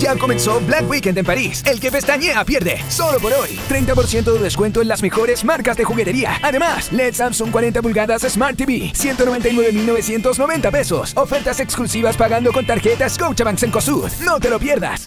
Ya comenzó Black Weekend en París. El que pestañea pierde. Solo por hoy. 30% de descuento en las mejores marcas de juguetería. Además, LED Samsung 40 pulgadas Smart TV. 199.990 pesos. Ofertas exclusivas pagando con tarjetas Scotiabank en COSUD. No te lo pierdas.